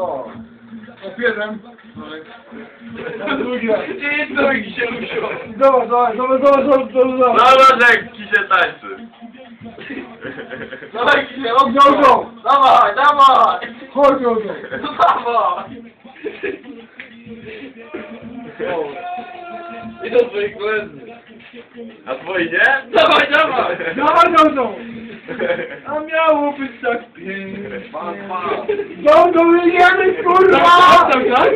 Co? Opieram. Drugi raz. I drugi się musiał. Zobacz, zobacz, zobacz, zobacz, zobacz, zobacz. Zobacz jak ci się tańczy. Dawaj, się Jojo! Dawaj, dawaj! Chodź, Jojo. No dawaj! I do twoich koledzy. A twoi nie? Dawaj, dawaj! Dawaj, Jojo. A miało być tak pięknie. Pa. Jojo, jedziemy, kurwa! Tak, tak, tak?